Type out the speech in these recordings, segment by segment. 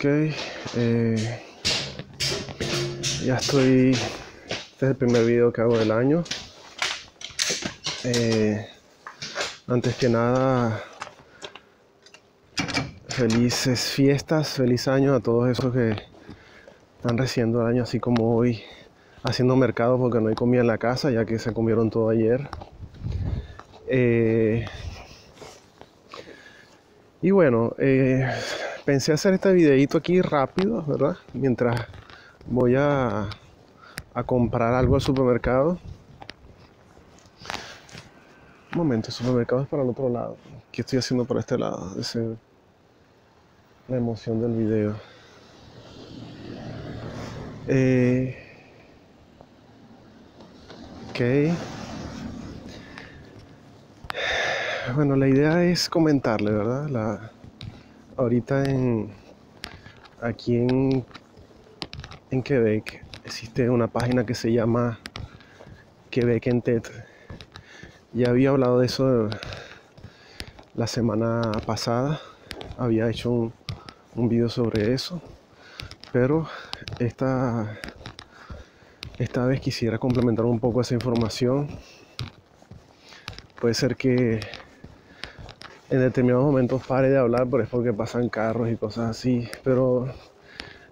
Ok, eh, ya estoy. Este es el primer video que hago del año. Eh, antes que nada, felices fiestas, feliz año a todos esos que están recibiendo el año, así como hoy haciendo mercado porque no hay comida en la casa, ya que se comieron todo ayer. Eh, y bueno, pensé hacer este videito aquí rápido, ¿verdad? Mientras voy a, a comprar algo al supermercado. Un momento, el supermercado es para el otro lado. ¿Qué estoy haciendo por este lado? Es la emoción del video. Eh, ok. Bueno, la idea es comentarle, ¿verdad? La, ahorita en aquí en, Quebec existe una página que se llama Quebec en. Ya había hablado de eso la semana pasada. Había hecho un, un video sobre eso. Pero esta, esta vez quisiera complementar un poco esa información. Puede ser que en determinados momentos pare de hablar, pero es porque pasan carros y cosas así. Pero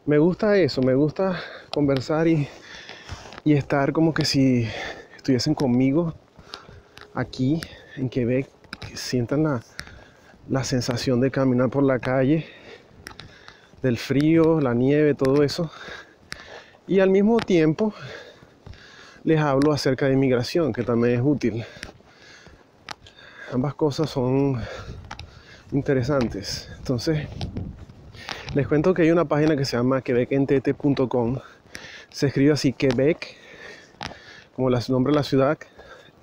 me gusta eso, me gusta conversar y, y estar como que si estuviesen conmigo aquí en Quebec, que sientan la, la sensación de caminar por la calle, del frío, la nieve, todo eso. Y al mismo tiempo les hablo acerca de inmigración, que también es útil ambas cosas son interesantes. Entonces, les cuento que hay una página que se llama quebecentete.com. Se escribe así Quebec, como el nombre de la ciudad,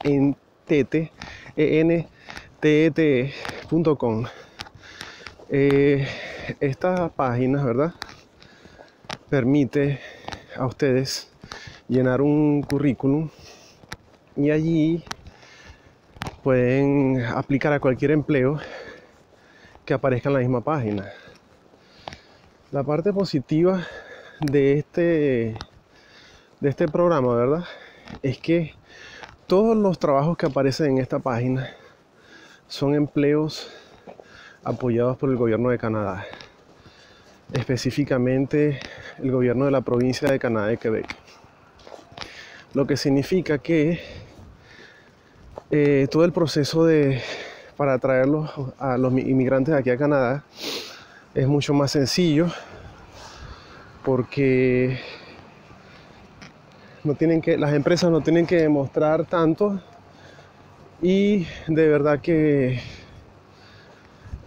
en tete, e n t. Eh, esta página, ¿verdad? Permite a ustedes llenar un currículum y allí pueden aplicar a cualquier empleo que aparezca en la misma página. La parte positiva de este, de este programa, ¿verdad? Es que todos los trabajos que aparecen en esta página son empleos apoyados por el gobierno de Canadá, específicamente el gobierno de la provincia de Canadá de Quebec. Lo que significa que eh, todo el proceso de, para atraerlos a los inmigrantes aquí a Canadá es mucho más sencillo porque no tienen que, las empresas no tienen que demostrar tanto y de verdad que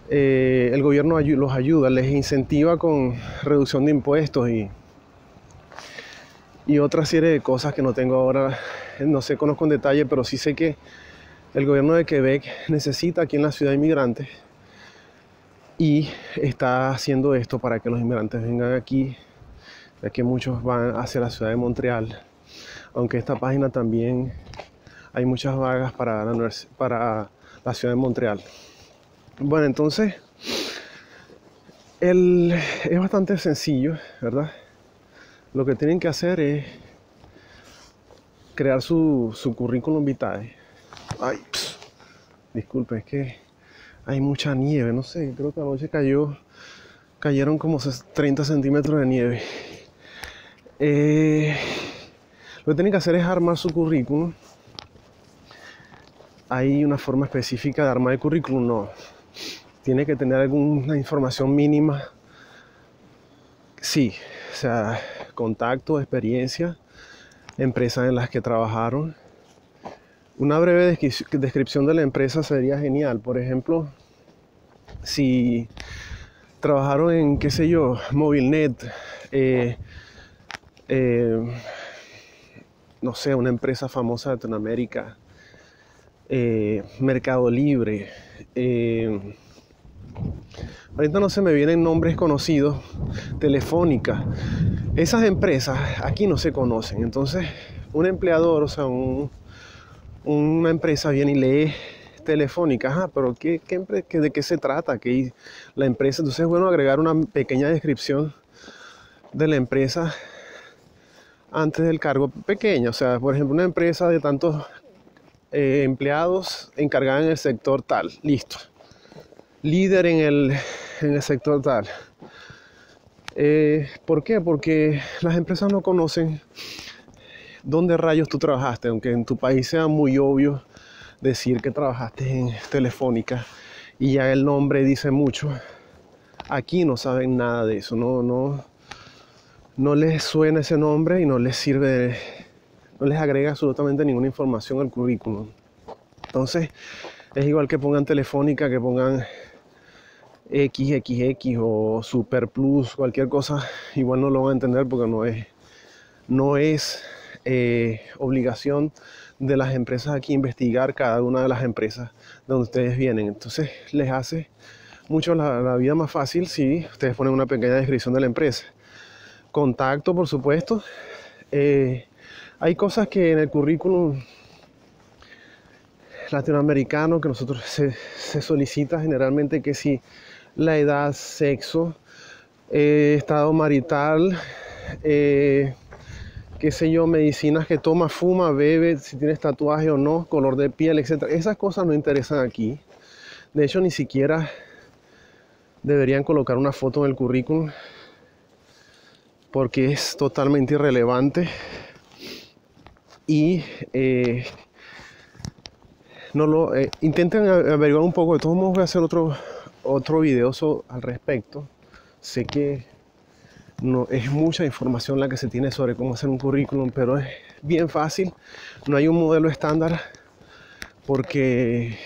eh, el gobierno los ayuda, les incentiva con reducción de impuestos y, y otra serie de cosas que no tengo ahora, no sé, conozco en detalle, pero sí sé que el gobierno de Quebec necesita aquí en la ciudad inmigrantes y está haciendo esto para que los inmigrantes vengan aquí, ya que muchos van hacia la ciudad de Montreal, aunque esta página también hay muchas vagas para la, ciudad de Montreal. Bueno, entonces es bastante sencillo, ¿verdad? Lo que tienen que hacer es crear su, su currículum vitae Ay, disculpe, es que hay mucha nieve, no sé, creo que anoche cayó, cayeron como 30 centímetros de nieve. Eh, lo que tienen que hacer es armar su currículum. Hay una forma específica de armar el currículum, no. Tiene que tener alguna información mínima. Sí, o sea, contacto, experiencia, empresas en las que trabajaron una breve descripción de la empresa sería genial. Por ejemplo, si trabajaron en, qué sé yo, Movilnet, eh, eh, no sé, una empresa famosa de Latinoamérica, eh, Mercado Libre. ahorita no se me vienen nombres conocidos, Telefónica. Esas empresas aquí no se conocen. Entonces, un empleador, o sea, un una empresa viene y lee Telefónica, pero ¿qué, qué qué- ¿de qué se trata? ¿Qué, la empresa, entonces es bueno agregar una pequeña descripción de la empresa antes del cargo pequeño. O sea, por ejemplo, una empresa de tantos eh, empleados encargada en el sector tal, listo. Líder en el, en el sector tal. Eh, ¿Por qué? Porque las empresas no conocen dónde rayos tú trabajaste, aunque en tu país sea muy obvio decir que trabajaste en Telefónica y ya el nombre dice mucho. Aquí no saben nada de eso, no, no, no les suena ese nombre y no les sirve, no les agrega absolutamente ninguna información al currículum. Entonces, es igual que pongan Telefónica, que pongan XXX o Super Plus, cualquier cosa, igual no lo van a entender porque no es, no es eh, obligación de las empresas aquí investigar cada una de las empresas donde ustedes vienen. Entonces, les hace mucho la, vida más fácil si ustedes ponen una pequeña descripción de la empresa. Contacto, por supuesto. Eh, hay cosas que en el currículum latinoamericano que nosotros se, se solicita generalmente que si la edad, sexo, eh, estado marital, qué sé yo, medicinas que toma, fuma, bebe, si tienes tatuaje o no, color de piel, etc. Esas cosas no interesan aquí. De hecho, ni siquiera deberían colocar una foto en el currículum porque es totalmente irrelevante y eh, no lo eh, intenten averiguar un poco de todos modos voy a hacer otro otro video al respecto sé que no es mucha información la que se tiene sobre cómo hacer un currículum pero es bien fácil. No hay un modelo estándar porque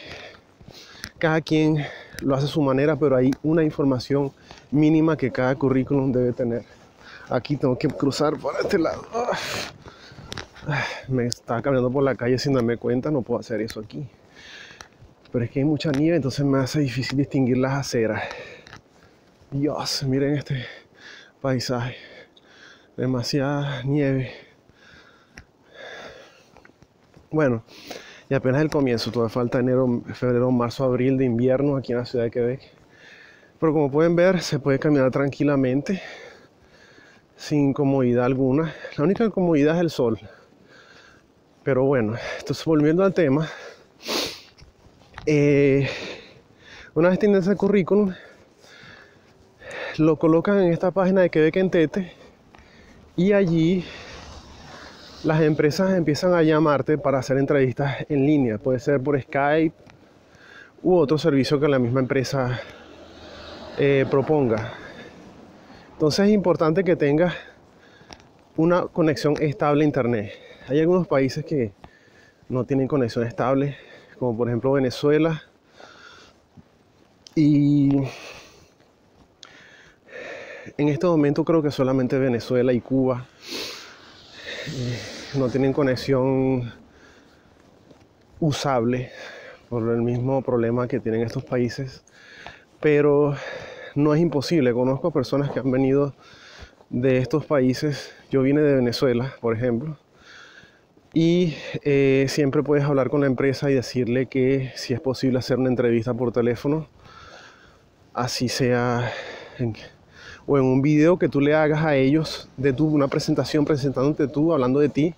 cada quien lo hace a su manera pero hay una información mínima que cada currículum debe tener. Aquí tengo que cruzar por este lado. Me estaba caminando por la calle sin darme cuenta no puedo hacer eso aquí. Pero es que hay mucha nieve, entonces me hace difícil distinguir las aceras. Dios, miren este paisaje. Demasiada nieve. Bueno, y apenas el comienzo, todavía falta enero, febrero, marzo, abril de invierno aquí en la ciudad de Quebec. Pero como pueden ver, se puede caminar tranquilamente, sin comodidad alguna. La única comodidad es el sol. Pero bueno, entonces volviendo al tema, eh, una vez tienes ese currículum, lo colocan en esta página de Quebec en Tete y allí las empresas empiezan a llamarte para hacer entrevistas en línea. Puede ser por Skype u otro servicio que la misma empresa eh, proponga. Entonces es importante que tengas una conexión estable a internet. Hay algunos países que no tienen conexión estable, como por ejemplo Venezuela. Y en este momento creo que solamente Venezuela y Cuba eh, no tienen conexión usable por el mismo problema que tienen estos países. Pero no es imposible. Conozco personas que han venido de estos países. Yo vine de Venezuela, por ejemplo. Y eh, siempre puedes hablar con la empresa y decirle que si es posible hacer una entrevista por teléfono, así sea en- o en un video que tú le hagas a ellos de tu, una presentación presentándote tú, hablando de ti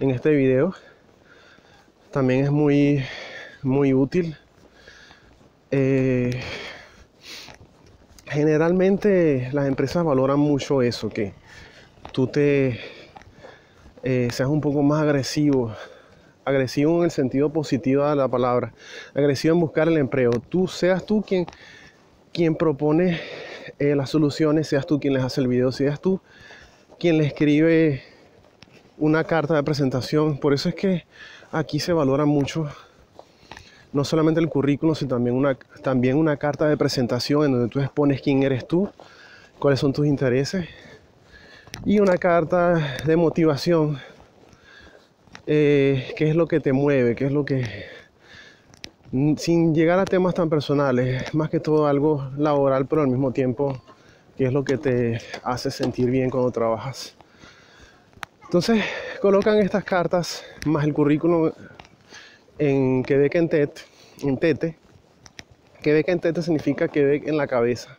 en este video. También es muy, muy útil. Eh, generalmente las empresas valoran mucho eso, que tú te eh, seas un poco más agresivo, agresivo en el sentido positivo de la palabra, agresivo en buscar el empleo. Tú seas tú quien, quien propone eh, las soluciones, seas tú quien les hace el video, seas tú quien le escribe una carta de presentación. Por eso es que aquí se valora mucho no solamente el currículum, sino también una, también una carta de presentación en donde tú expones quién eres tú, cuáles son tus intereses y una carta de motivación, eh, qué es lo que te mueve, qué es lo que, sin llegar a temas tan personales, es más que todo algo laboral, pero al mismo tiempo, qué es lo que te hace sentir bien cuando trabajas. Entonces, colocan estas cartas más el currículum en Quebec en TED en Tete. Quebec en Tete significa Quebec en la cabeza.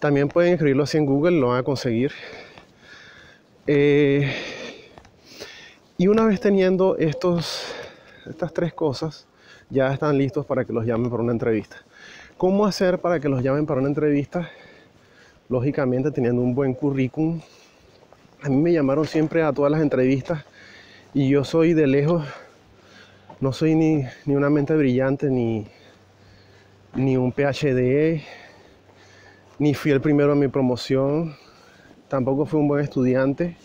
También pueden escribirlo así en Google, lo van a conseguir. Eh, y una vez teniendo estos, estas tres cosas, ya están listos para que los llamen para una entrevista. ¿Cómo hacer para que los llamen para una entrevista? Lógicamente teniendo un buen currículum. A mí me llamaron siempre a todas las entrevistas y yo soy de lejos, no soy ni, ni una mente brillante, ni, ni un PhD, ni fui el primero en mi promoción, tampoco fui un buen estudiante.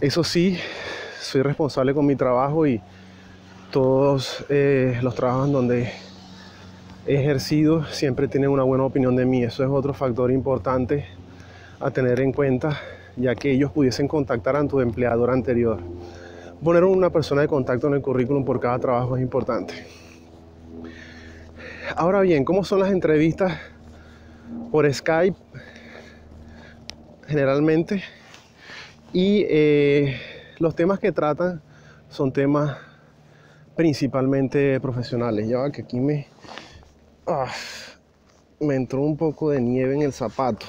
Eso sí, soy responsable con mi trabajo y todos eh, los trabajos en donde he ejercido siempre tienen una buena opinión de mí. Eso es otro factor importante a tener en cuenta, ya que ellos pudiesen contactar a tu empleador anterior. Poner una persona de contacto en el currículum por cada trabajo es importante. Ahora bien, ¿cómo son las entrevistas por Skype? generalmente. Y eh, los temas que tratan son temas principalmente profesionales. Ya que aquí me, ah, me entró un poco de nieve en el zapato.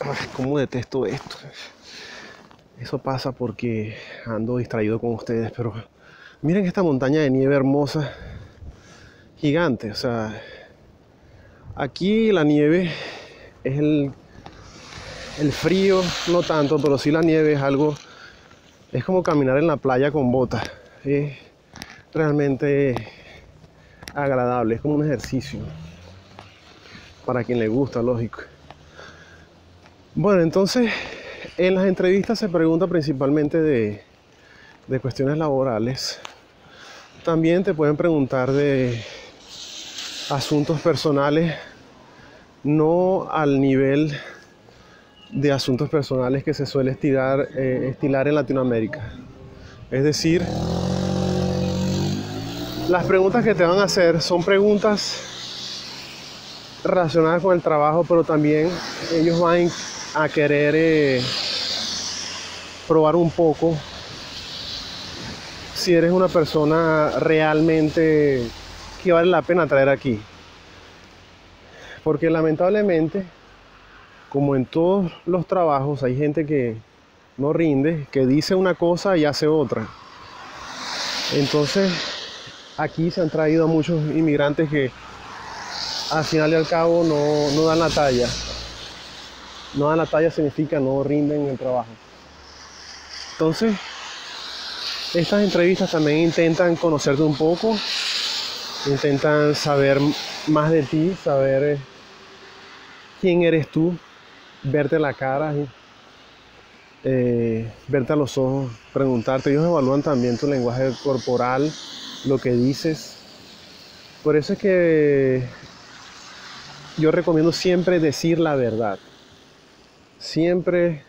Ay, cómo detesto esto. Eso pasa porque ando distraído con ustedes, pero miren esta montaña de nieve hermosa, gigante. O sea, aquí la nieve es el, el frío, no tanto, pero sí la nieve es algo, es como caminar en la playa con botas. Es realmente agradable, es como un ejercicio. Para quien le gusta, lógico. Bueno, entonces en las entrevistas se pregunta principalmente de, de cuestiones laborales. También te pueden preguntar de asuntos personales no al nivel de asuntos personales que se suele estirar, eh, estilar en Latinoamérica. Es decir, las preguntas que te van a hacer son preguntas relacionadas con el trabajo, pero también ellos van a querer eh, probar un poco si eres una persona realmente que vale la pena traer aquí. Porque lamentablemente, como en todos los trabajos, hay gente que no rinde, que dice una cosa y hace otra. Entonces, aquí se han traído a muchos inmigrantes que al final y al cabo no, dan la talla. No dan la talla significa no rinden en el trabajo. Entonces, estas entrevistas también intentan conocerte un poco, intentan saber más de ti, saber eh, quién eres tú, verte la cara, eh, verte a los ojos, preguntarte. Ellos evalúan también tu lenguaje corporal, lo que dices. Por eso es que yo recomiendo siempre decir la verdad. Siempre,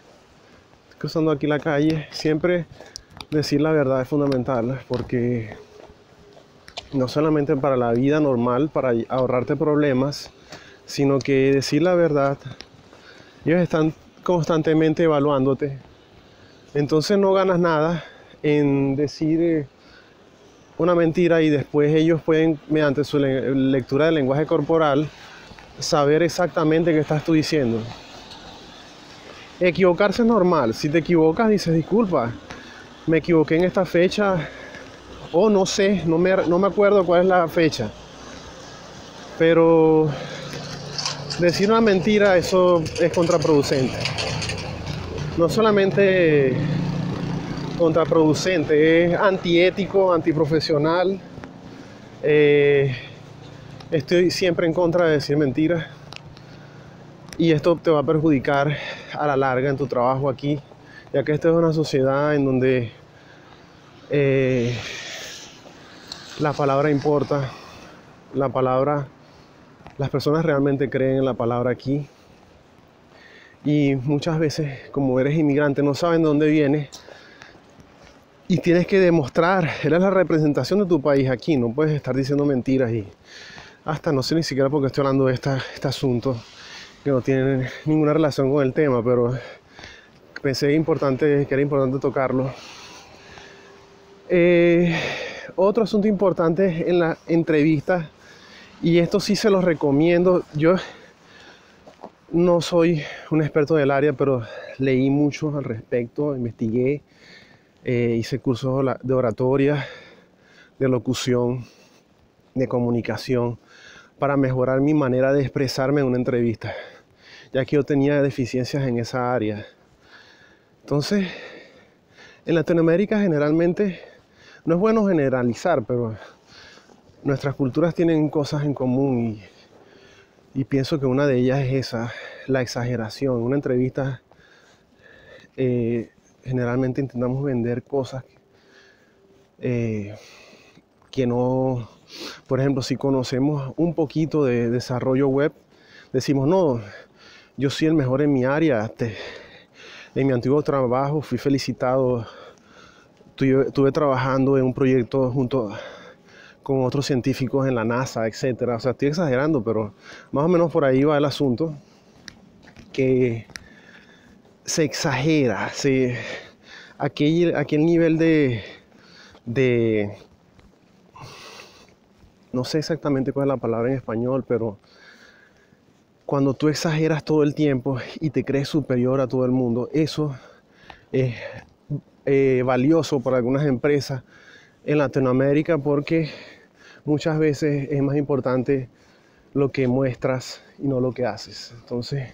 cruzando aquí la calle, siempre decir la verdad es fundamental porque no solamente para la vida normal, para ahorrarte problemas, sino que decir la verdad, ellos están constantemente evaluándote. Entonces no ganas nada en decir eh, una mentira y después ellos pueden, mediante su lectura del lenguaje corporal, saber exactamente qué estás tú diciendo. Equivocarse es normal. Si te equivocas, dices, disculpa, me equivoqué en esta fecha o no sé, no me, no me acuerdo cuál es la fecha. Pero decir una mentira, eso es contraproducente. No solamente contraproducente, es antiético, antiprofesional. Eh, estoy siempre en contra de decir mentiras. Y esto te va a perjudicar a la larga en tu trabajo aquí, ya que esta es una sociedad en donde eh, la palabra importa, la palabra las personas realmente creen en la palabra aquí. Y muchas veces como eres inmigrante no saben de dónde vienes. Y tienes que demostrar, eres la representación de tu país aquí, no puedes estar diciendo mentiras y hasta no sé ni siquiera por qué estoy hablando de esta, este asunto que no tiene ninguna relación con el tema, pero pensé importante, que era importante tocarlo. Eh, otro asunto importante en la entrevista, y esto sí se los recomiendo, yo no soy un experto del área, pero leí mucho al respecto, investigué, eh, hice cursos de oratoria, de locución, de comunicación, para mejorar mi manera de expresarme en una entrevista, ya que yo tenía deficiencias en esa área. Entonces, en Latinoamérica generalmente, no es bueno generalizar, pero nuestras culturas tienen cosas en común y, pienso que una de ellas es esa, la exageración. En una entrevista eh, generalmente intentamos vender cosas eh, que no, por ejemplo, si conocemos un poquito de desarrollo web, decimos, no, yo soy el mejor en mi área. en mi antiguo trabajo fui felicitado. Estuve, trabajando en un proyecto junto con otros científicos en la NASA, etcétera. O sea, estoy exagerando, pero más o menos por ahí va el asunto. Que se exagera, se, aquel, aquel nivel de, de no sé exactamente cuál es la palabra en español, pero cuando tú exageras todo el tiempo y te crees superior a todo el mundo, eso es eh, valioso para algunas empresas en Latinoamérica porque muchas veces es más importante lo que muestras y no lo que haces. Entonces,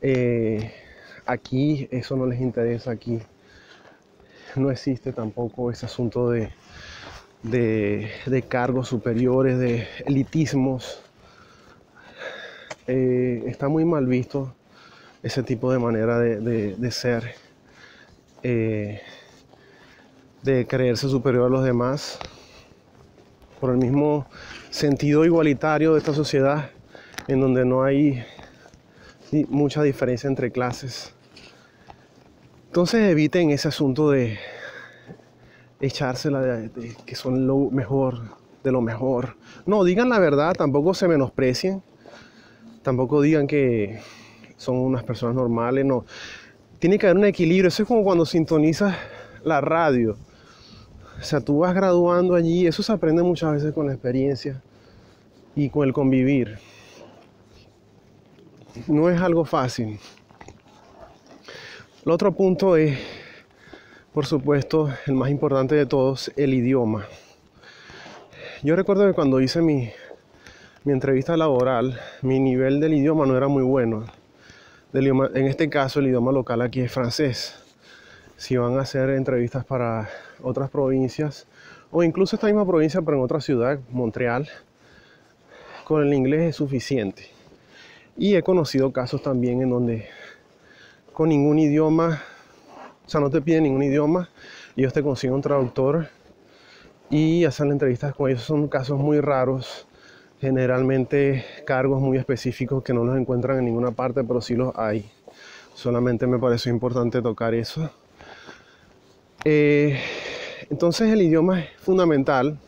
eh, aquí eso no les interesa, aquí no existe tampoco ese asunto de de, cargos superiores, de elitismos. Eh, está muy mal visto ese tipo de manera de, ser, eh, de creerse superior a los demás, por el mismo sentido igualitario de esta sociedad, en donde no hay mucha diferencia entre clases. Entonces eviten ese asunto de, echársela de, que son lo mejor, de lo mejor. No, digan la verdad, tampoco se menosprecien, tampoco digan que son unas personas normales, no. Tiene que haber un equilibrio, eso es como cuando sintonizas la radio. O sea, tú vas graduando allí, eso se aprende muchas veces con la experiencia y con el convivir. No es algo fácil. El otro punto es por supuesto, el más importante de todos, el idioma. Yo recuerdo que cuando hice mi, entrevista laboral, mi nivel del idioma no era muy bueno. en este caso, el idioma local aquí es francés. Si van a hacer entrevistas para otras provincias, o incluso esta misma provincia, pero en otra ciudad, Montreal, con el inglés es suficiente. Y he conocido casos también en donde con ningún idioma o sea, no te piden ningún idioma, ellos te consiguen un traductor y hacen entrevistas con ellos. Son casos muy raros, generalmente cargos muy específicos que no los encuentran en ninguna parte, pero sí los hay. Solamente me pareció importante tocar eso. Eh, entonces el idioma es fundamental.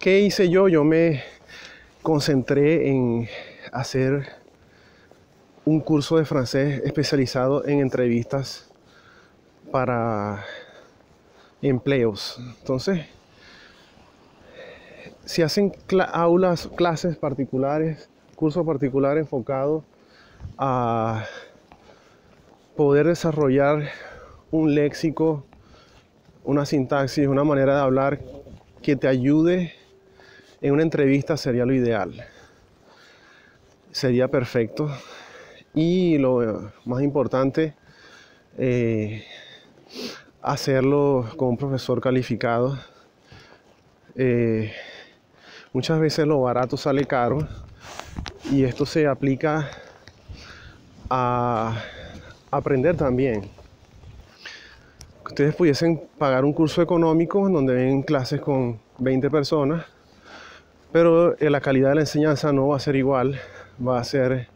¿Qué hice yo? Yo me concentré en hacer un curso de francés especializado en entrevistas para empleos. Entonces, si hacen aulas, clases particulares, cursos particulares enfocados a poder desarrollar un léxico, una sintaxis, una manera de hablar que te ayude en una entrevista sería lo ideal. Sería perfecto. Y lo más importante, eh, hacerlo con un profesor calificado. Eh, muchas veces lo barato sale caro y esto se aplica a aprender también. Ustedes pudiesen pagar un curso económico en donde ven clases con 20 personas, pero eh, la calidad de la enseñanza no va a ser igual, va a ser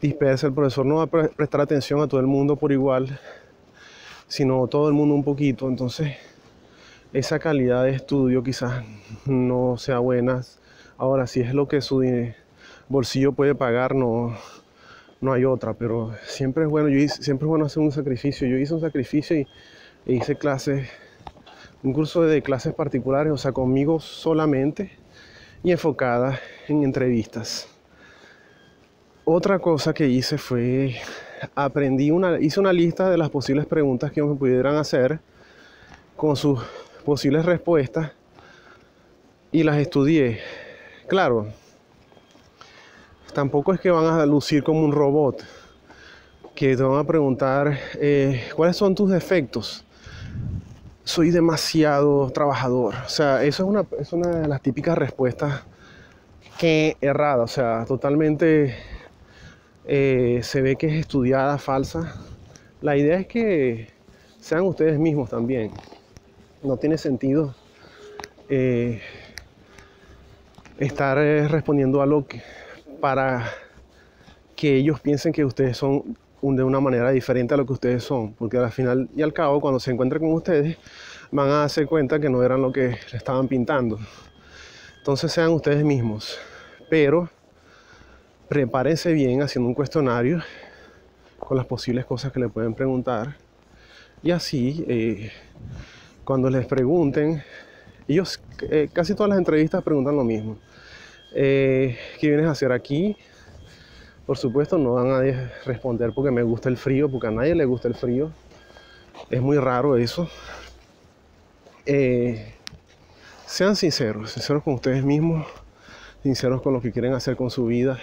dispersa, el profesor no va a prestar atención a todo el mundo por igual sino todo el mundo un poquito. Entonces, esa calidad de estudio quizás no sea buena. Ahora, si es lo que su bolsillo puede pagar, no, no hay otra. Pero siempre es bueno, yo siempre es bueno hacer un sacrificio. Yo hice un sacrificio y e hice clases Un curso de clases particulares, o sea, conmigo solamente y enfocada en entrevistas. Otra cosa que hice fue aprendí una, hice una lista de las posibles preguntas que me pudieran hacer con sus posibles respuestas y las estudié. Claro, tampoco es que van a lucir como un robot, que te van a preguntar eh, cuáles son tus defectos. Soy demasiado trabajador. O sea, eso es una, es una de las típicas respuestas que errada, o sea, totalmente eh, se ve que es estudiada, falsa. La idea es que sean ustedes mismos también. No tiene sentido eh, estar respondiendo a lo que para que ellos piensen que ustedes son de una manera diferente a lo que ustedes son, porque al final y al cabo cuando se encuentren con ustedes van a darse cuenta que no eran lo que le estaban pintando. Entonces sean ustedes mismos, pero prepárense bien haciendo un cuestionario con las posibles cosas que le pueden preguntar. Y así, eh, cuando les pregunten, ellos eh, casi todas las entrevistas preguntan lo mismo. Eh, ¿Qué vienes a hacer aquí? Por supuesto, no van a responder porque me gusta el frío, porque a nadie le gusta el frío. Es muy raro eso. sean sinceros, sinceros con ustedes mismos, sinceros con lo que quieren hacer con su vida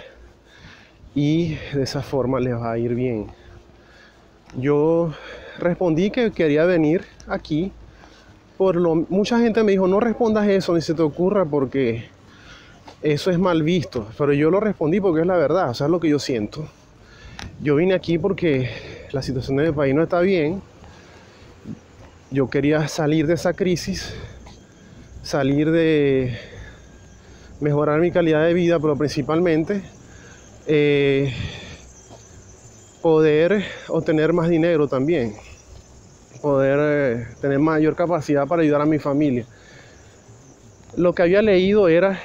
y de esa forma les va a ir bien. Yo respondí que quería venir aquí. Por lo, mucha gente me dijo, no respondas eso ni se te ocurra porque eso es mal visto. Pero yo lo respondí porque es la verdad, o sea, es lo que yo siento. Yo vine aquí porque la situación de mi país no está bien. Yo quería salir de esa crisis, salir de mejorar mi calidad de vida, pero principalmente eh, poder obtener más dinero también, poder eh, tener mayor capacidad para ayudar a mi familia. Lo que había leído era,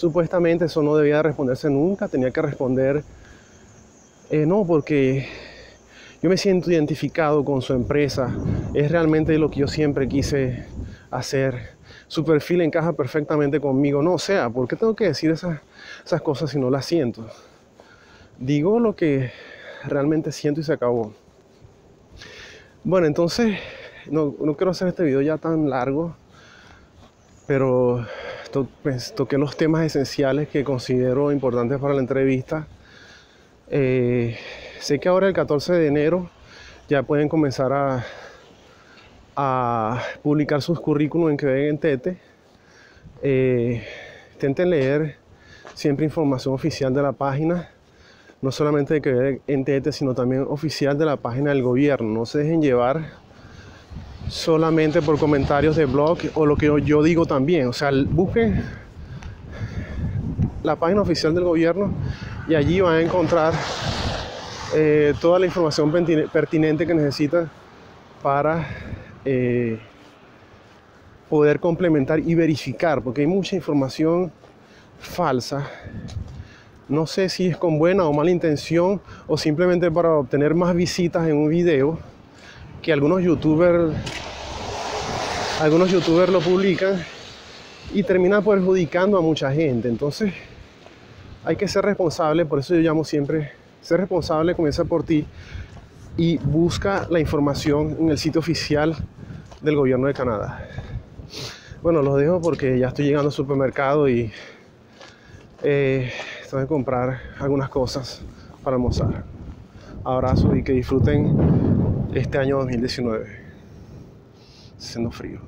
supuestamente eso no debía responderse nunca, tenía que responder, eh, no, porque yo me siento identificado con su empresa, es realmente lo que yo siempre quise hacer, su perfil encaja perfectamente conmigo, no, sea, ¿por qué tengo que decir esas, esas cosas si no las siento? digo lo que realmente siento y se acabó. Bueno, entonces no, quiero hacer este video ya tan largo, pero pues, toqué los temas esenciales que considero importantes para la entrevista. Eh, sé que ahora el 14 de enero ya pueden comenzar a, a publicar sus currículums en que en Tete. Eh, intenten leer siempre información oficial de la página no solamente de que en TET, sino también oficial de la página del gobierno. No se dejen llevar solamente por comentarios de blog o lo que yo digo también. O sea, busquen la página oficial del gobierno y allí van a encontrar eh, toda la información pertinente que necesitan para eh, poder complementar y verificar, porque hay mucha información falsa no sé si es con buena o mala intención o simplemente para obtener más visitas en un video que algunos youtubers algunos youtubers lo publican y termina perjudicando a mucha gente. Entonces hay que ser responsable, por eso yo llamo siempre, ser responsable comienza por ti y busca la información en el sitio oficial del gobierno de Canadá. Bueno, los dejo porque ya estoy llegando al supermercado y eh, de comprar algunas cosas para almorzar. Abrazo y que disfruten este año 2019, siendo frío.